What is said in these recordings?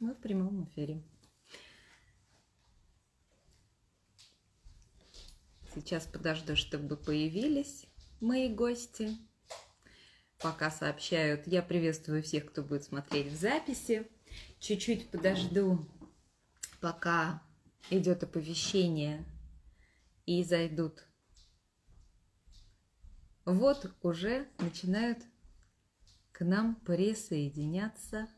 Мы в прямом эфире. Сейчас подожду, чтобы появились мои гости. Пока сообщают, я приветствую всех, кто будет смотреть в записи. Чуть-чуть подожду, пока идет оповещение и зайдут. Вот уже начинают к нам присоединяться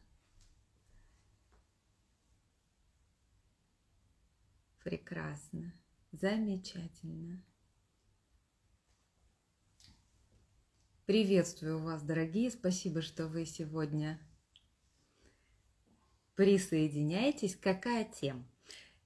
Прекрасно. Замечательно. Приветствую вас, дорогие. Спасибо, что вы сегодня присоединяетесь. Какая тема?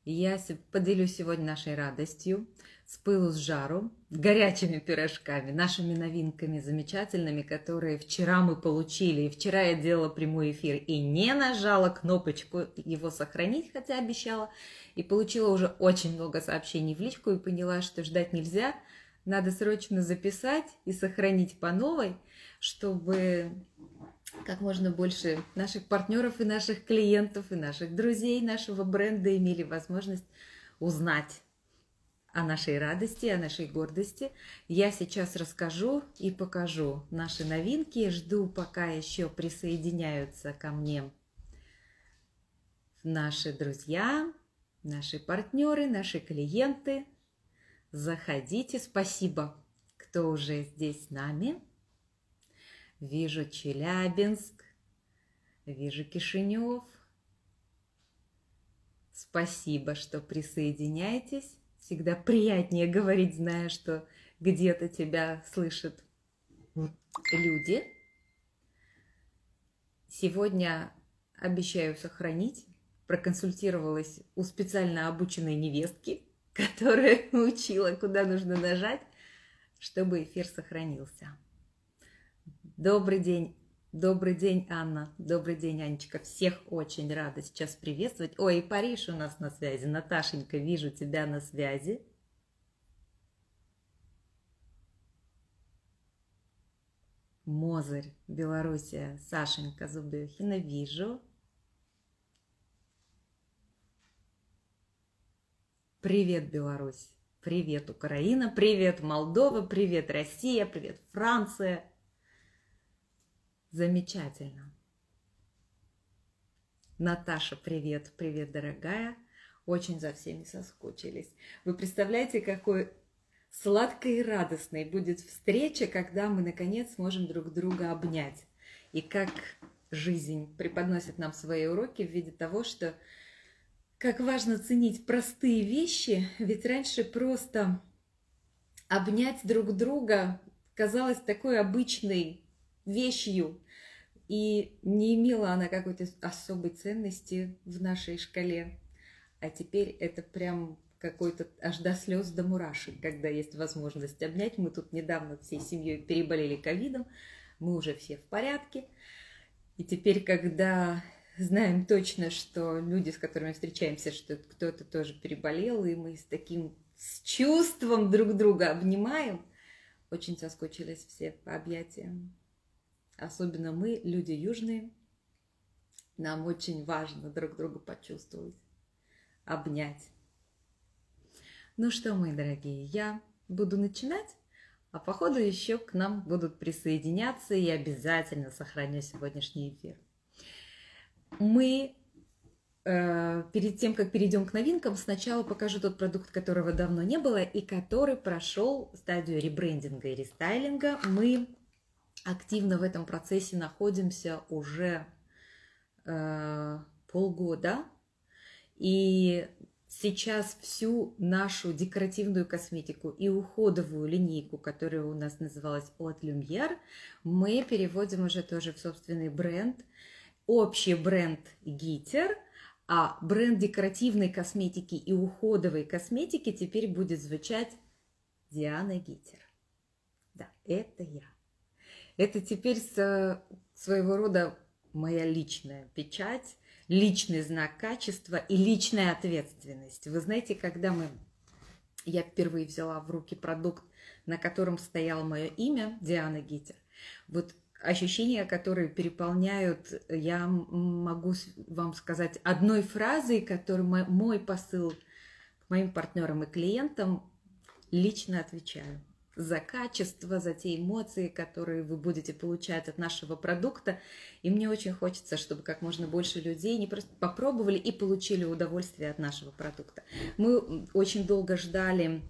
Я поделюсь сегодня нашей радостью, с пылу с жару, горячими пирожками, нашими новинками замечательными, которые вчера мы получили. И вчера я делала прямой эфир и не нажала кнопочку его сохранить, хотя обещала. И получила уже очень много сообщений в личку и поняла, что ждать нельзя. Надо срочно записать и сохранить по новой, чтобы как можно больше наших партнеров и наших клиентов, и наших друзей нашего бренда имели возможность узнать о нашей радости, о нашей гордости. Я сейчас расскажу и покажу наши новинки. Жду, пока еще присоединяются ко мне наши друзья, наши партнеры, наши клиенты. Заходите, спасибо, кто уже здесь с нами. Вижу Челябинск, вижу Кишинев. Спасибо, что присоединяетесь. Всегда приятнее говорить, зная, что где-то тебя слышат люди. Сегодня обещаю сохранить. Проконсультировалась у специально обученной невестки, которая учила, куда нужно нажать, чтобы эфир сохранился. Добрый день, добрый день, Анна, добрый день, Анечка. Всех очень рада сейчас приветствовать. Ой, и Париж у нас на связи. Наташенька, вижу тебя на связи. Мозырь, Белоруссия, Сашенька Зубехина, вижу. Привет, Беларусь! Привет, Украина! Привет, Молдова! Привет, Россия! Привет, Франция! Замечательно. Наташа, привет, привет, дорогая. Очень за всеми соскучились. Вы представляете, какой сладкой и радостной будет встреча, когда мы, наконец, сможем друг друга обнять. И как жизнь преподносит нам свои уроки в виде того, что как важно ценить простые вещи, ведь раньше просто обнять друг друга казалось такой обычной вещью, и не имела она какой-то особой ценности в нашей шкале. А теперь это прям какой-то аж до слез, до мурашек, когда есть возможность обнять. Мы тут недавно всей семьей переболели ковидом, мы уже все в порядке. И теперь, когда знаем точно, что люди, с которыми встречаемся, что кто-то тоже переболел, и мы с таким с чувством друг друга обнимаем, очень соскучились все по объятиям. Особенно мы, люди южные, нам очень важно друг друга почувствовать, обнять. Ну что, мои дорогие, я буду начинать, а по ходу еще к нам будут присоединяться и обязательно сохраню сегодняшний эфир. Мы э, перед тем, как перейдем к новинкам, сначала покажу тот продукт, которого давно не было и который прошел стадию ребрендинга и рестайлинга. Мы активно в этом процессе находимся уже э, полгода. И сейчас всю нашу декоративную косметику и уходовую линейку, которая у нас называлась от Lumière, мы переводим уже тоже в собственный бренд. Общий бренд Гитер, а бренд декоративной косметики и уходовой косметики теперь будет звучать Диана Гитер. Да, это я. Это теперь своего рода моя личная печать, личный знак качества и личная ответственность. Вы знаете, когда мы, я впервые взяла в руки продукт, на котором стояло мое имя, Диана Гитер, вот ощущения, которые переполняют, я могу вам сказать одной фразой, который мой посыл к моим партнерам и клиентам лично отвечаю за качество, за те эмоции, которые вы будете получать от нашего продукта. И мне очень хочется, чтобы как можно больше людей не просто попробовали и получили удовольствие от нашего продукта. Мы очень долго ждали,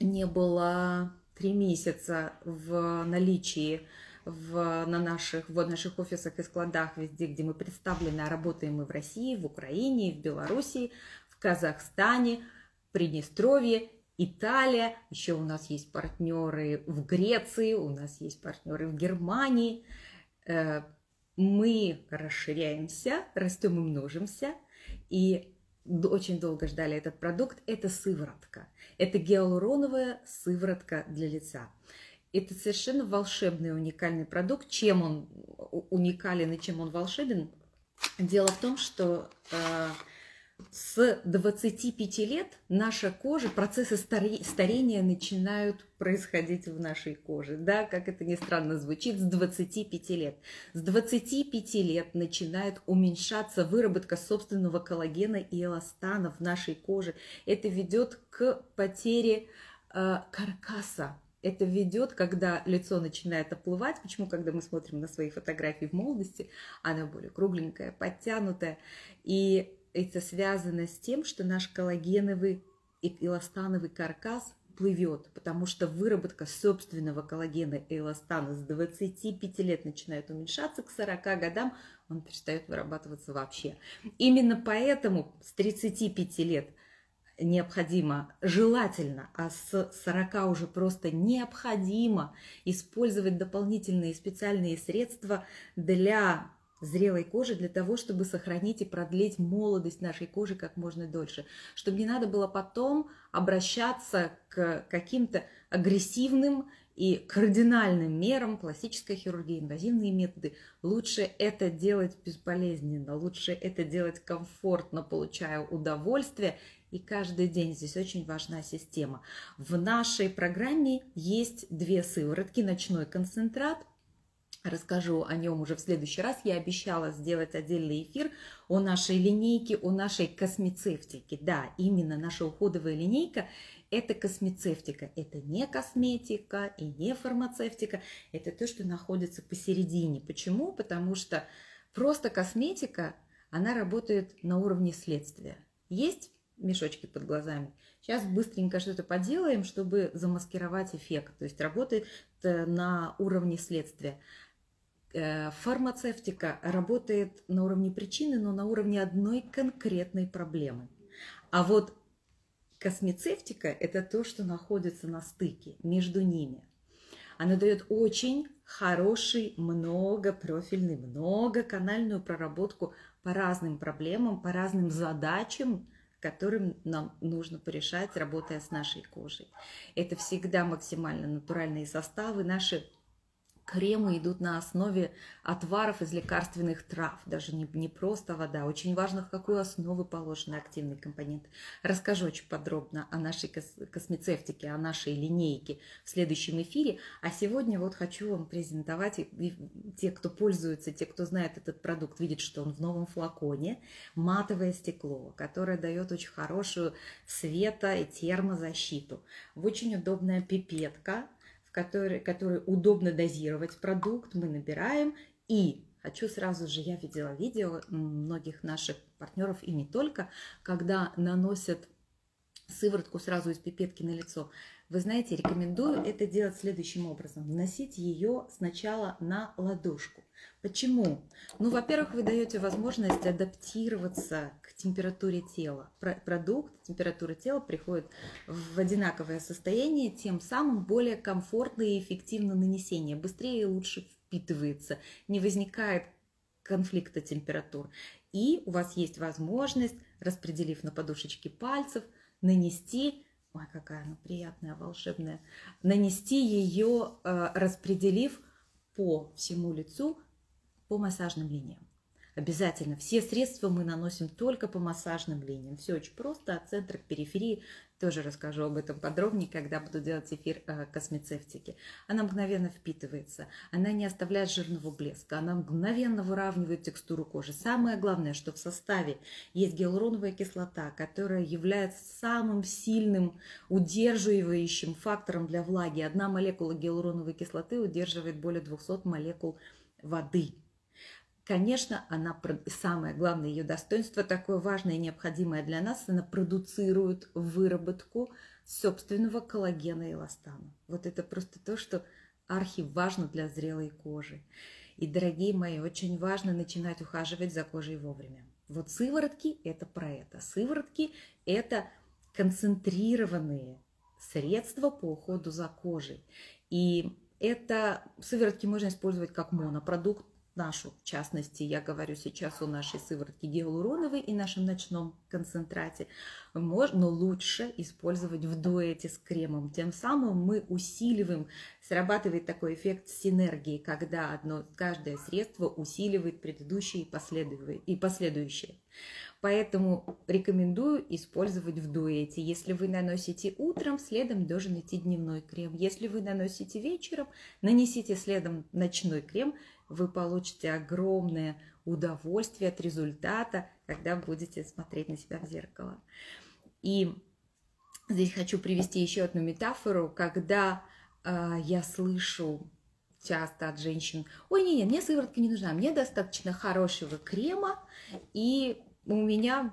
не было три месяца в наличии в, на наших, в наших офисах и складах, везде, где мы представлены, а работаем мы в России, в Украине, в Белоруссии, в Казахстане, Приднестровье, Италия, еще у нас есть партнеры в Греции, у нас есть партнеры в Германии. Э, мы расширяемся, растем и множимся, и очень долго ждали этот продукт. Это сыворотка. Это гиалуроновая сыворотка для лица. Это совершенно волшебный, уникальный продукт. Чем он уникален и чем он волшебен? Дело в том, что э, с 25 лет наша кожа, процессы старения начинают происходить в нашей коже. Да, как это ни странно звучит, с 25 лет. С 25 лет начинает уменьшаться выработка собственного коллагена и эластана в нашей коже. Это ведет к потере э, каркаса это ведет, когда лицо начинает оплывать. Почему, когда мы смотрим на свои фотографии в молодости, она более кругленькая, подтянутая. И это связано с тем, что наш коллагеновый и эластановый каркас плывет, потому что выработка собственного коллагена и эластана с 25 лет начинает уменьшаться, к 40 годам он перестает вырабатываться вообще. Именно поэтому с 35 лет – необходимо, желательно, а с 40 уже просто необходимо использовать дополнительные специальные средства для зрелой кожи для того, чтобы сохранить и продлить молодость нашей кожи как можно дольше, чтобы не надо было потом обращаться к каким-то агрессивным и кардинальным мерам пластической хирургии, инвазивные методы. Лучше это делать безболезненно, лучше это делать комфортно, получая удовольствие и каждый день. Здесь очень важна система. В нашей программе есть две сыворотки. Ночной концентрат. Расскажу о нем уже в следующий раз. Я обещала сделать отдельный эфир о нашей линейке, о нашей космецевтике. Да, именно наша уходовая линейка – это космецевтика. Это не косметика и не фармацевтика. Это то, что находится посередине. Почему? Потому что просто косметика, она работает на уровне следствия. Есть мешочки под глазами. Сейчас быстренько что-то поделаем, чтобы замаскировать эффект. То есть работает э, на уровне следствия. Э, фармацевтика работает на уровне причины, но на уровне одной конкретной проблемы. А вот космецевтика – это то, что находится на стыке между ними. Она дает очень хороший, многопрофильный, многоканальную проработку по разным проблемам, по разным задачам, которым нам нужно порешать, работая с нашей кожей. Это всегда максимально натуральные составы. Наши Кремы идут на основе отваров из лекарственных трав, даже не, не просто вода. Очень важно, в какую основу положены активные компоненты. Расскажу очень подробно о нашей кос космецевтике, о нашей линейке в следующем эфире. А сегодня вот хочу вам презентовать, и те, кто пользуется, те, кто знает этот продукт, видят, что он в новом флаконе, матовое стекло, которое дает очень хорошую свето- и термозащиту. Очень удобная пипетка, который, который удобно дозировать продукт, мы набираем. И хочу сразу же, я видела видео многих наших партнеров и не только, когда наносят сыворотку сразу из пипетки на лицо. Вы знаете, рекомендую это делать следующим образом. Наносить ее сначала на ладошку. Почему? Ну, во-первых, вы даете возможность адаптироваться к температуре тела. Продукт, температура тела приходит в одинаковое состояние, тем самым более комфортно и эффективно нанесение. Быстрее и лучше впитывается, не возникает конфликта температур. И у вас есть возможность, распределив на подушечки пальцев, нанести ой, какая она приятная, волшебная, нанести ее, э, распределив по всему лицу по массажным линиям. Обязательно. Все средства мы наносим только по массажным линиям. Все очень просто, от центра к периферии. Тоже расскажу об этом подробнее, когда буду делать эфир э, космецевтики. Она мгновенно впитывается, она не оставляет жирного блеска, она мгновенно выравнивает текстуру кожи. Самое главное, что в составе есть гиалуроновая кислота, которая является самым сильным удерживающим фактором для влаги. Одна молекула гиалуроновой кислоты удерживает более 200 молекул воды. Конечно, она, самое главное ее достоинство, такое важное и необходимое для нас, она продуцирует выработку собственного коллагена и эластана. Вот это просто то, что архи важно для зрелой кожи. И, дорогие мои, очень важно начинать ухаживать за кожей вовремя. Вот сыворотки – это про это. Сыворотки – это концентрированные средства по уходу за кожей. И это сыворотки можно использовать как монопродукт, нашу, в частности, я говорю сейчас о нашей сыворотке гиалуроновой и нашем ночном концентрате, можно лучше использовать в дуэте с кремом. Тем самым мы усиливаем, срабатывает такой эффект синергии, когда одно, каждое средство усиливает предыдущие и последующие. Поэтому рекомендую использовать в дуэте. Если вы наносите утром, следом должен идти дневной крем. Если вы наносите вечером, нанесите следом ночной крем. Вы получите огромное удовольствие от результата, когда будете смотреть на себя в зеркало. И здесь хочу привести еще одну метафору, когда э, я слышу часто от женщин, ой, не, не, мне сыворотка не нужна, мне достаточно хорошего крема и у меня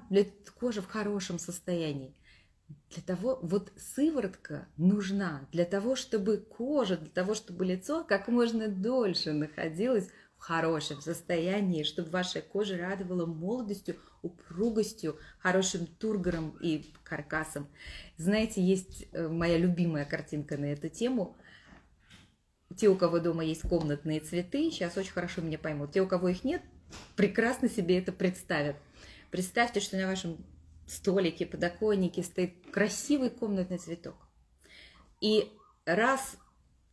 кожа в хорошем состоянии. Для того, вот сыворотка нужна для того, чтобы кожа, для того, чтобы лицо как можно дольше находилось в хорошем состоянии, чтобы ваша кожа радовала молодостью, упругостью, хорошим тургором и каркасом. Знаете, есть э, моя любимая картинка на эту тему. Те, у кого дома есть комнатные цветы, сейчас очень хорошо меня поймут. Те, у кого их нет, прекрасно себе это представят. Представьте, что на вашем столике, подоконнике стоит красивый комнатный цветок. И раз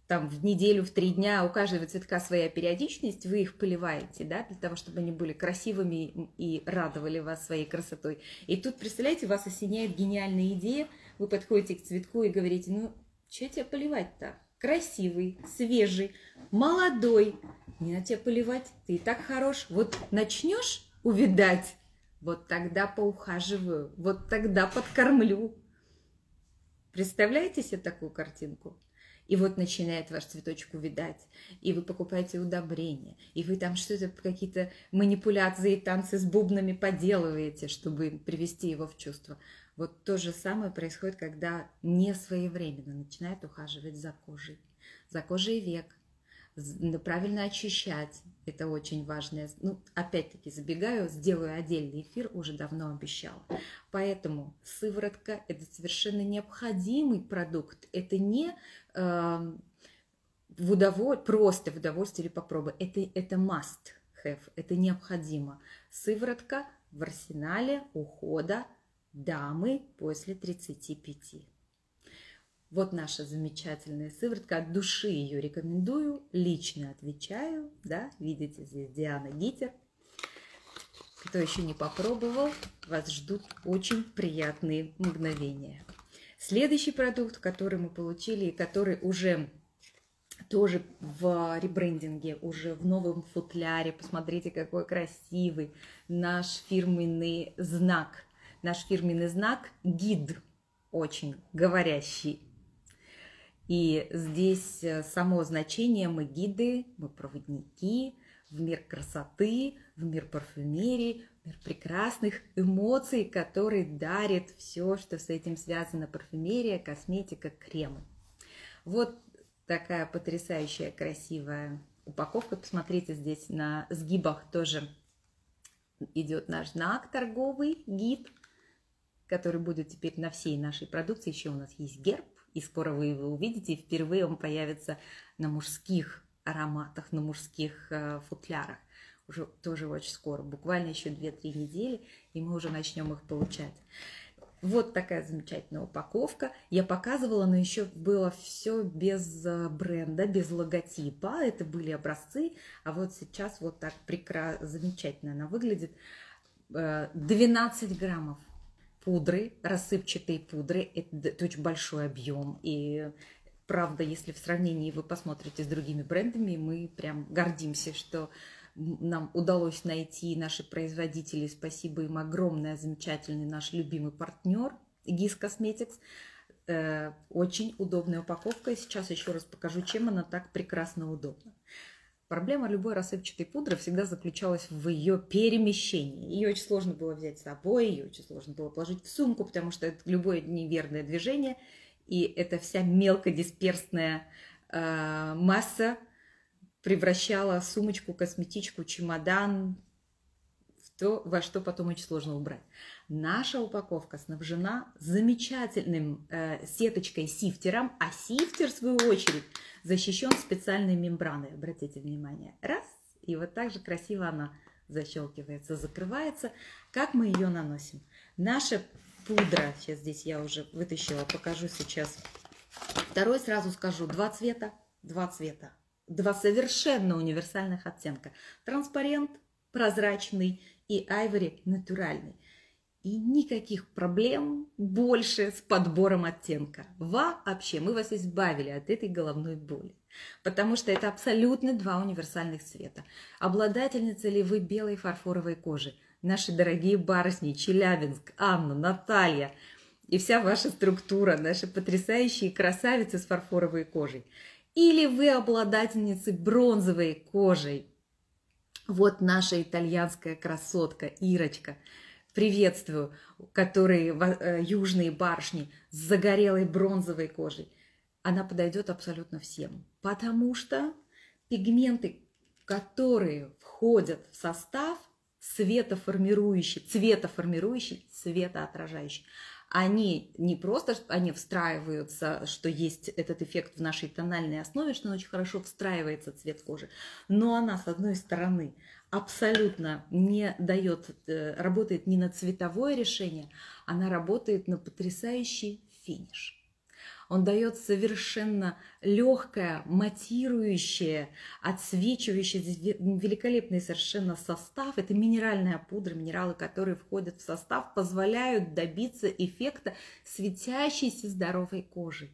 там в неделю, в три дня у каждого цветка своя периодичность, вы их поливаете, да, для того, чтобы они были красивыми и радовали вас своей красотой. И тут, представляете, вас осеняет гениальная идея, вы подходите к цветку и говорите, ну, что тебе поливать-то? Красивый, свежий, молодой. Не на тебя поливать, ты и так хорош. Вот начнешь увидать вот тогда поухаживаю, вот тогда подкормлю. Представляете себе такую картинку? И вот начинает ваш цветочек увидать, и вы покупаете удобрения, и вы там что-то, какие-то манипуляции, танцы с бубнами поделываете, чтобы привести его в чувство. Вот то же самое происходит, когда не своевременно начинает ухаживать за кожей. За кожей век, правильно очищать. Это очень важно. Ну, опять-таки, забегаю, сделаю отдельный эфир, уже давно обещала. Поэтому сыворотка – это совершенно необходимый продукт. Это не э, в удоволь... просто в удовольствие или попробуй. Это, это must have, это необходимо. Сыворотка в арсенале ухода дамы после 35. Вот наша замечательная сыворотка. От души ее рекомендую. Лично отвечаю. Да, видите, здесь Диана Гитер. Кто еще не попробовал, вас ждут очень приятные мгновения. Следующий продукт, который мы получили и который уже тоже в ребрендинге, уже в новом футляре. Посмотрите, какой красивый наш фирменный знак. Наш фирменный знак гид, очень говорящий и здесь э, само значение мы гиды, мы проводники в мир красоты, в мир парфюмерии, в мир прекрасных эмоций, который дарит все, что с этим связано, парфюмерия, косметика, кремы. Вот такая потрясающая, красивая упаковка. Посмотрите, здесь на сгибах тоже идет наш знак торговый, гид, который будет теперь на всей нашей продукции. Еще у нас есть герб и скоро вы его увидите, и впервые он появится на мужских ароматах, на мужских э, футлярах. Уже тоже очень скоро, буквально еще 2-3 недели, и мы уже начнем их получать. Вот такая замечательная упаковка. Я показывала, но еще было все без э, бренда, без логотипа. Это были образцы, а вот сейчас вот так прекрасно, замечательно она выглядит. 12 э, граммов пудры, рассыпчатой пудры. Это, это очень большой объем. И правда, если в сравнении вы посмотрите с другими брендами, мы прям гордимся, что нам удалось найти наши производители. Спасибо им огромное, замечательный наш любимый партнер GIS Cosmetics. Э, очень удобная упаковка. Сейчас еще раз покажу, чем она так прекрасно удобна. Проблема любой рассыпчатой пудры всегда заключалась в ее перемещении. Ее очень сложно было взять с собой, ее очень сложно было положить в сумку, потому что это любое неверное движение, и эта вся мелкодисперсная э, масса превращала сумочку, косметичку, чемодан то, во что потом очень сложно убрать. Наша упаковка снабжена замечательным э, сеточкой-сифтером, а сифтер, в свою очередь, защищен специальной мембраной. Обратите внимание. Раз, и вот так же красиво она защелкивается, закрывается. Как мы ее наносим? Наша пудра, сейчас здесь я уже вытащила, покажу сейчас. Второй сразу скажу, два цвета, два цвета два совершенно универсальных оттенка. Транспарент прозрачный и айвори натуральный. И никаких проблем больше с подбором оттенка. Вообще, мы вас избавили от этой головной боли. Потому что это абсолютно два универсальных цвета. Обладательница ли вы белой фарфоровой кожи? Наши дорогие барышни, Челябинск, Анна, Наталья и вся ваша структура, наши потрясающие красавицы с фарфоровой кожей – или вы обладательницы бронзовой кожей. Вот наша итальянская красотка Ирочка. Приветствую, которые э, южные барышни с загорелой бронзовой кожей. Она подойдет абсолютно всем, потому что пигменты, которые входят в состав, светоформирующий, цветоформирующий, светоотражающий, они не просто, они встраиваются, что есть этот эффект в нашей тональной основе, что он очень хорошо встраивается цвет кожи, но она, с одной стороны, абсолютно не дает, э, работает не на цветовое решение, она работает на потрясающий финиш. Он дает совершенно легкое, матирующее, отсвечивающее, великолепный совершенно состав. Это минеральная пудра, минералы, которые входят в состав, позволяют добиться эффекта светящейся здоровой кожи.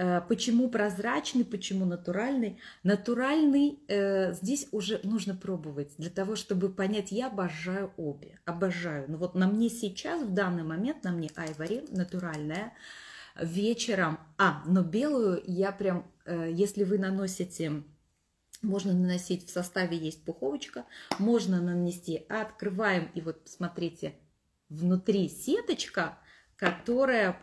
Э, почему прозрачный, почему натуральный? Натуральный э, здесь уже нужно пробовать для того, чтобы понять. Я обожаю обе, обожаю. Но вот на мне сейчас, в данный момент, на мне айвари натуральная, вечером. А, но белую я прям, э, если вы наносите можно наносить, в составе есть пуховочка, можно нанести, открываем, и вот смотрите, внутри сеточка, которая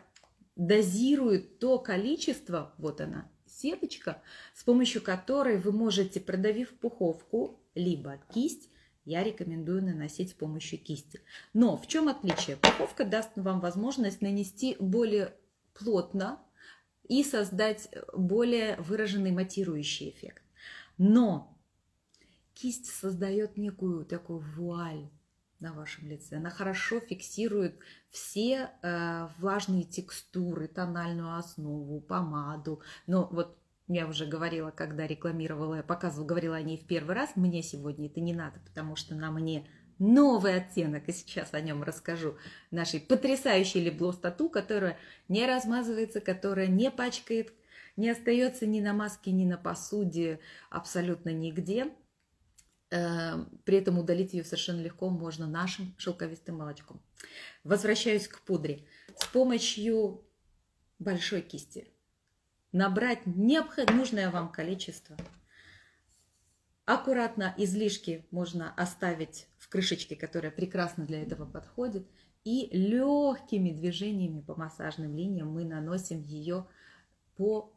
дозирует то количество, вот она, сеточка, с помощью которой вы можете, продавив пуховку, либо кисть, я рекомендую наносить с помощью кисти. Но в чем отличие? Пуховка даст вам возможность нанести более плотно и создать более выраженный матирующий эффект. Но кисть создает некую такую вуаль на вашем лице. Она хорошо фиксирует все э, важные текстуры, тональную основу, помаду. Но вот я уже говорила, когда рекламировала, показывала, говорила о ней в первый раз, мне сегодня это не надо, потому что на мне новый оттенок, и сейчас о нем расскажу, нашей потрясающей тату, которая не размазывается, которая не пачкает, не остается ни на маске, ни на посуде, абсолютно нигде. Эм, при этом удалить ее совершенно легко можно нашим шелковистым молочком. Возвращаюсь к пудре. С помощью большой кисти набрать необходимое нужное вам количество – Аккуратно излишки можно оставить крышечке, которая прекрасно для этого подходит. И легкими движениями по массажным линиям мы наносим ее по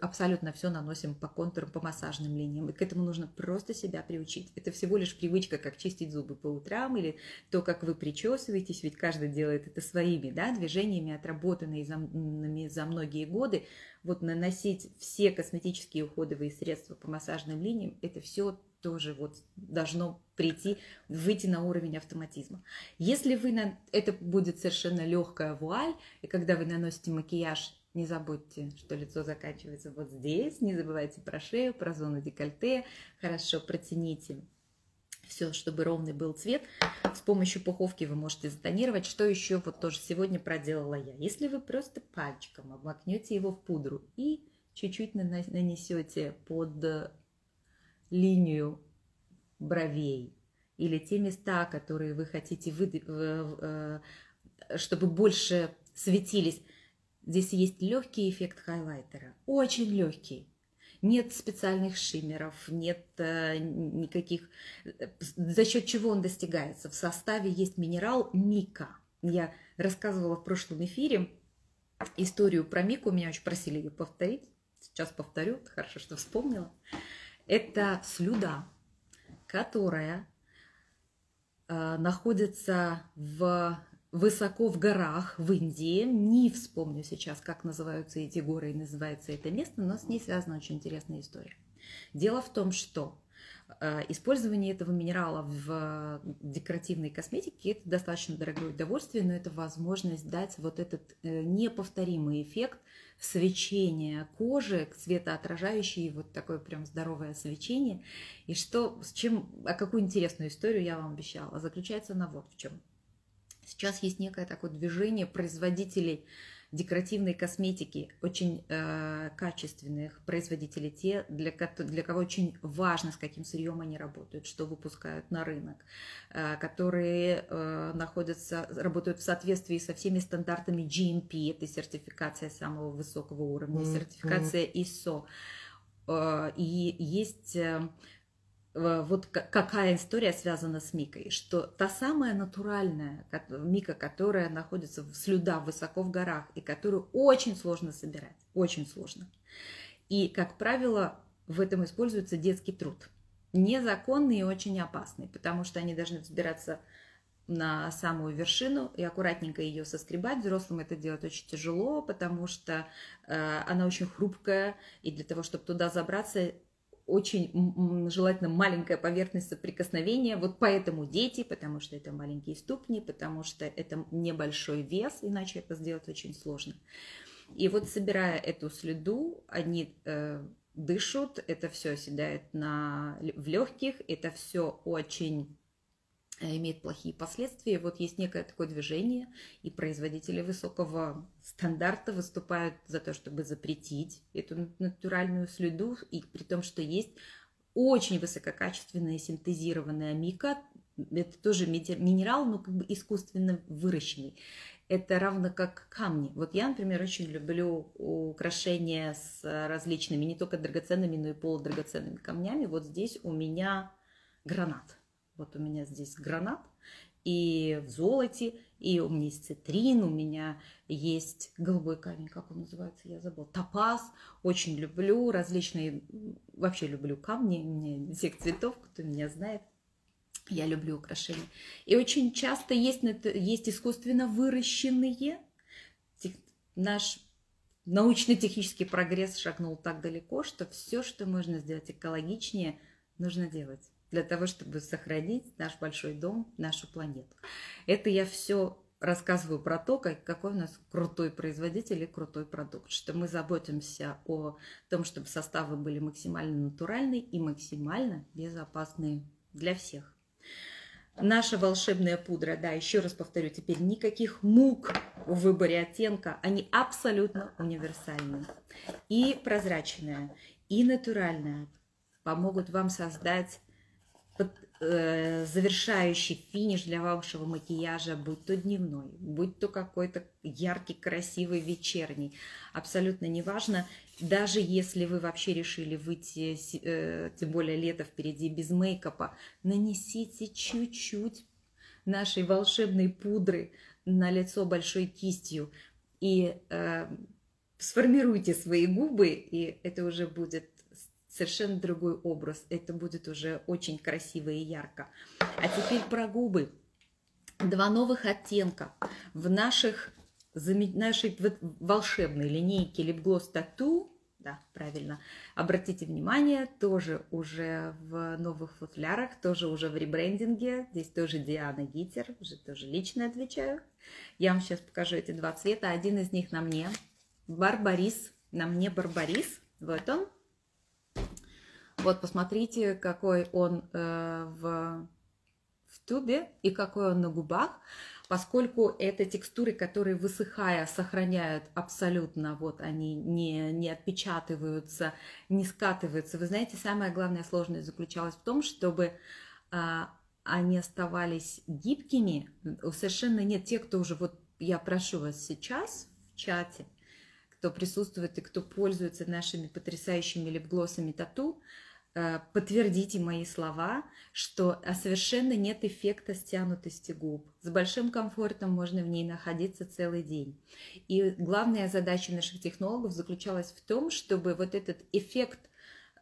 абсолютно все наносим по контурам, по массажным линиям. И к этому нужно просто себя приучить. Это всего лишь привычка, как чистить зубы по утрам или то, как вы причесываетесь, ведь каждый делает это своими да, движениями, отработанными за, многие годы. Вот наносить все косметические уходовые средства по массажным линиям, это все тоже вот должно прийти, выйти на уровень автоматизма. Если вы на... это будет совершенно легкая вуаль, и когда вы наносите макияж, не забудьте, что лицо заканчивается вот здесь, не забывайте про шею, про зону декольте, хорошо протяните все, чтобы ровный был цвет. С помощью пуховки вы можете затонировать. Что еще вот тоже сегодня проделала я. Если вы просто пальчиком обмакнете его в пудру и чуть-чуть нанесете под линию бровей или те места, которые вы хотите, вы, э, чтобы больше светились. Здесь есть легкий эффект хайлайтера, очень легкий. Нет специальных шиммеров, нет э, никаких... За счет чего он достигается? В составе есть минерал мика. Я рассказывала в прошлом эфире историю про мику, меня очень просили ее повторить. Сейчас повторю, хорошо, что вспомнила. Это слюда, которая э, находится в высоко в горах в Индии. Не вспомню сейчас, как называются эти горы и называется это место, но с ней связана очень интересная история. Дело в том, что э, использование этого минерала в декоративной косметике это достаточно дорогое удовольствие, но это возможность дать вот этот э, неповторимый эффект свечения кожи, цветоотражающий, вот такое прям здоровое свечение. И что, с чем, а какую интересную историю я вам обещала, заключается она вот в чем. Сейчас есть некое такое движение производителей декоративной косметики, очень э, качественных производителей, те, для, для кого очень важно, с каким сырьем они работают, что выпускают на рынок, э, которые э, находятся, работают в соответствии со всеми стандартами GMP, это сертификация самого высокого уровня, mm-hmm. сертификация ISO. Э, и есть... Э, вот какая история связана с Микой, что та самая натуральная Мика, которая находится в слюда высоко в горах и которую очень сложно собирать, очень сложно. И, как правило, в этом используется детский труд. Незаконный и очень опасный, потому что они должны взбираться на самую вершину и аккуратненько ее соскребать. Взрослым это делать очень тяжело, потому что э, она очень хрупкая, и для того, чтобы туда забраться, очень желательно маленькая поверхность соприкосновения. Вот поэтому дети, потому что это маленькие ступни, потому что это небольшой вес, иначе это сделать очень сложно. И вот собирая эту следу, они э, дышат, это все оседает на, в легких, это все очень имеет плохие последствия. Вот есть некое такое движение, и производители высокого стандарта выступают за то, чтобы запретить эту натуральную следу, и при том, что есть очень высококачественная синтезированная мика, это тоже минерал, но как бы искусственно выращенный. Это равно как камни. Вот я, например, очень люблю украшения с различными, не только драгоценными, но и полудрагоценными камнями. Вот здесь у меня гранат вот у меня здесь гранат, и в золоте, и у меня есть цитрин, у меня есть голубой камень, как он называется, я забыла, топаз, очень люблю, различные, вообще люблю камни, меня всех цветов, кто меня знает, я люблю украшения. И очень часто есть, есть искусственно выращенные, наш научно-технический прогресс шагнул так далеко, что все, что можно сделать экологичнее, нужно делать для того, чтобы сохранить наш большой дом, нашу планету. Это я все рассказываю про то, как, какой у нас крутой производитель и крутой продукт, что мы заботимся о том, чтобы составы были максимально натуральные и максимально безопасные для всех. Наша волшебная пудра, да, еще раз повторю, теперь никаких мук в выборе оттенка, они абсолютно универсальны. И прозрачная, и натуральная помогут вам создать э, завершающий финиш для вашего макияжа, будь то дневной, будь то какой-то яркий, красивый вечерний, абсолютно неважно. Даже если вы вообще решили выйти, э, тем более лето впереди, без мейкапа, нанесите чуть-чуть нашей волшебной пудры на лицо большой кистью и э, сформируйте свои губы, и это уже будет совершенно другой образ. Это будет уже очень красиво и ярко. А теперь про губы. Два новых оттенка в наших, нашей волшебной линейке Lip Gloss Tattoo да, правильно. Обратите внимание, тоже уже в новых футлярах, тоже уже в ребрендинге. Здесь тоже Диана Гитер, уже тоже лично отвечаю. Я вам сейчас покажу эти два цвета. Один из них на мне. Барбарис. На мне Барбарис. Вот он. Вот посмотрите, какой он э, в, в тубе и какой он на губах поскольку это текстуры, которые высыхая сохраняют абсолютно, вот они не, не отпечатываются, не скатываются. Вы знаете, самая главная сложность заключалась в том, чтобы а, они оставались гибкими. Совершенно нет те, кто уже, вот я прошу вас сейчас в чате, кто присутствует и кто пользуется нашими потрясающими липглоссами тату, Э, подтвердите мои слова, что а, совершенно нет эффекта стянутости губ. С большим комфортом можно в ней находиться целый день. И главная задача наших технологов заключалась в том, чтобы вот этот эффект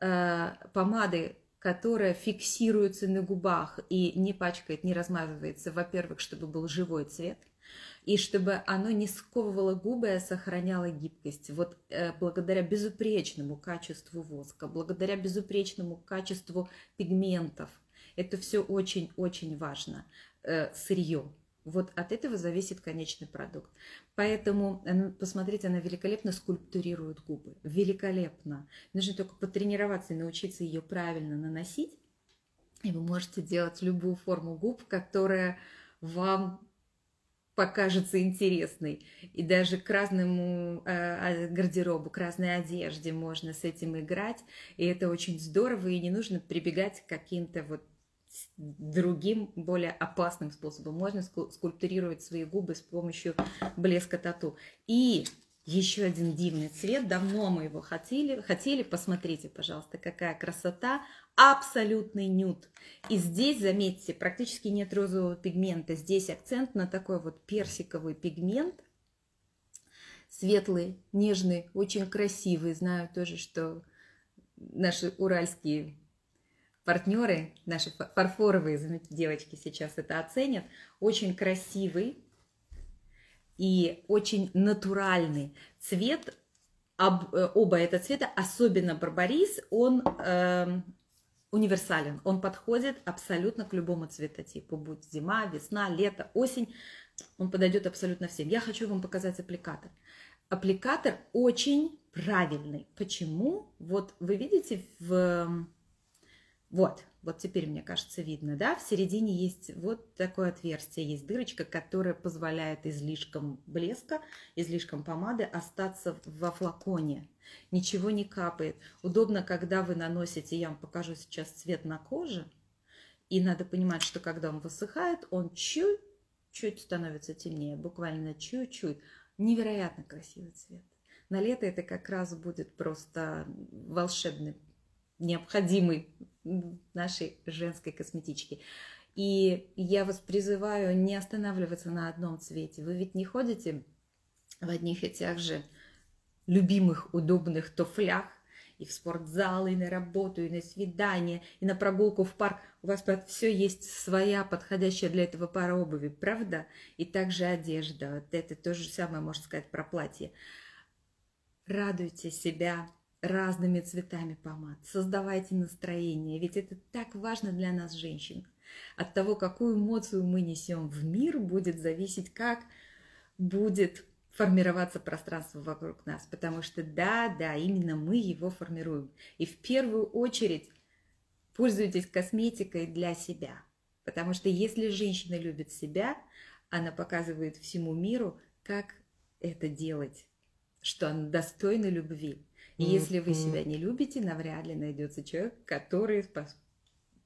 э, помады которая фиксируется на губах и не пачкает, не размазывается, во-первых, чтобы был живой цвет – и чтобы оно не сковывало губы, а сохраняло гибкость. Вот э, благодаря безупречному качеству воска, благодаря безупречному качеству пигментов, это все очень-очень важно, э, сырье. Вот от этого зависит конечный продукт. Поэтому, посмотрите, она великолепно скульптурирует губы. Великолепно. Нужно только потренироваться и научиться ее правильно наносить. И вы можете делать любую форму губ, которая вам покажется интересной. И даже к разному э, гардеробу, к разной одежде можно с этим играть. И это очень здорово, и не нужно прибегать к каким-то вот другим, более опасным способом. Можно скульптурировать свои губы с помощью блеска тату. И еще один дивный цвет, давно мы его хотели, хотели, посмотрите, пожалуйста, какая красота, абсолютный нюд. И здесь, заметьте, практически нет розового пигмента, здесь акцент на такой вот персиковый пигмент, светлый, нежный, очень красивый, знаю тоже, что наши уральские партнеры, наши фарфоровые девочки сейчас это оценят, очень красивый, и очень натуральный цвет. Об, э, оба это цвета, особенно барбарис, он э, универсален. Он подходит абсолютно к любому цветотипу, будь зима, весна, лето, осень. Он подойдет абсолютно всем. Я хочу вам показать аппликатор. Аппликатор очень правильный. Почему? Вот вы видите в... Вот, вот теперь, мне кажется, видно, да, в середине есть вот такое отверстие, есть дырочка, которая позволяет излишком блеска, излишком помады остаться во флаконе. Ничего не капает. Удобно, когда вы наносите, я вам покажу сейчас цвет на коже, и надо понимать, что когда он высыхает, он чуть-чуть становится темнее, буквально чуть-чуть. Невероятно красивый цвет. На лето это как раз будет просто волшебный необходимый нашей женской косметички. И я вас призываю не останавливаться на одном цвете. Вы ведь не ходите в одних и тех же любимых, удобных туфлях и в спортзал, и на работу, и на свидание, и на прогулку в парк. У вас все есть своя подходящая для этого пара обуви, правда? И также одежда. Вот это то же самое, можно сказать, про платье. Радуйте себя, разными цветами помад, создавайте настроение, ведь это так важно для нас, женщин. От того, какую эмоцию мы несем в мир, будет зависеть, как будет формироваться пространство вокруг нас, потому что да, да, именно мы его формируем. И в первую очередь пользуйтесь косметикой для себя, потому что если женщина любит себя, она показывает всему миру, как это делать, что она достойна любви. И если вы себя не любите, навряд ли найдется человек, который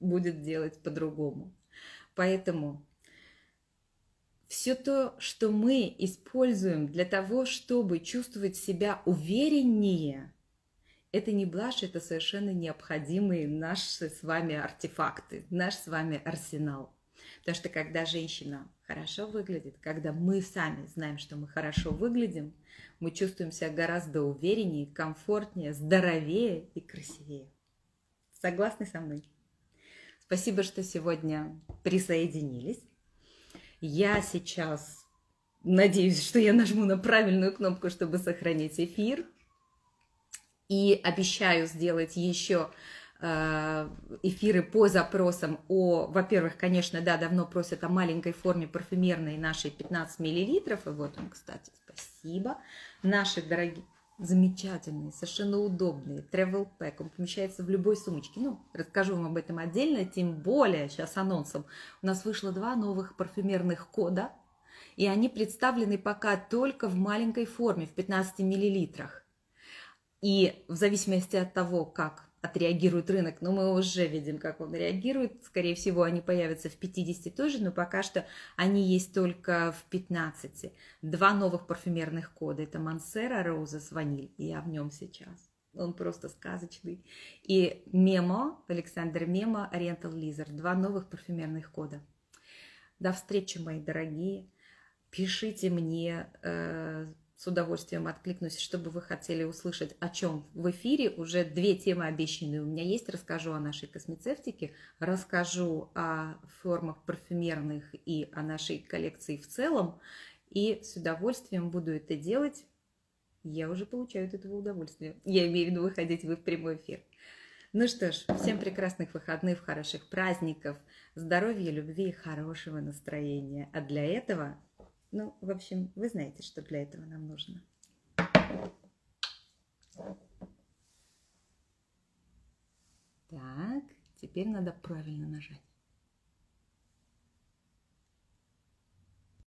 будет делать по-другому. Поэтому все то, что мы используем для того, чтобы чувствовать себя увереннее, это не блажь, это совершенно необходимые наши с вами артефакты, наш с вами арсенал. Потому что когда женщина хорошо выглядит, когда мы сами знаем, что мы хорошо выглядим, мы чувствуем себя гораздо увереннее, комфортнее, здоровее и красивее. Согласны со мной? Спасибо, что сегодня присоединились. Я сейчас надеюсь, что я нажму на правильную кнопку, чтобы сохранить эфир. И обещаю сделать еще эфиры по запросам о, во-первых, конечно, да, давно просят о маленькой форме парфюмерной нашей 15 миллилитров, и вот он, кстати, спасибо. Наши дорогие, замечательные, совершенно удобные, travel pack, он помещается в любой сумочке. Ну, расскажу вам об этом отдельно, тем более сейчас анонсом. У нас вышло два новых парфюмерных кода, и они представлены пока только в маленькой форме, в 15 миллилитрах. И в зависимости от того, как отреагирует рынок, но мы уже видим, как он реагирует. Скорее всего, они появятся в 50 тоже, но пока что они есть только в 15. Два новых парфюмерных кода. Это Мансера Розес Ваниль. Я в нем сейчас. Он просто сказочный. И Мемо, Александр Мемо, Oriental Lizard. Два новых парфюмерных кода. До встречи, мои дорогие. Пишите мне э, с удовольствием откликнусь, чтобы вы хотели услышать, о чем в эфире. Уже две темы обещанные у меня есть. Расскажу о нашей космецевтике, расскажу о формах парфюмерных и о нашей коллекции в целом. И с удовольствием буду это делать. Я уже получаю от этого удовольствие. Я имею в виду выходить вы в прямой эфир. Ну что ж, всем прекрасных выходных, хороших праздников, здоровья, любви и хорошего настроения. А для этого ну, в общем, вы знаете, что для этого нам нужно. Так, теперь надо правильно нажать.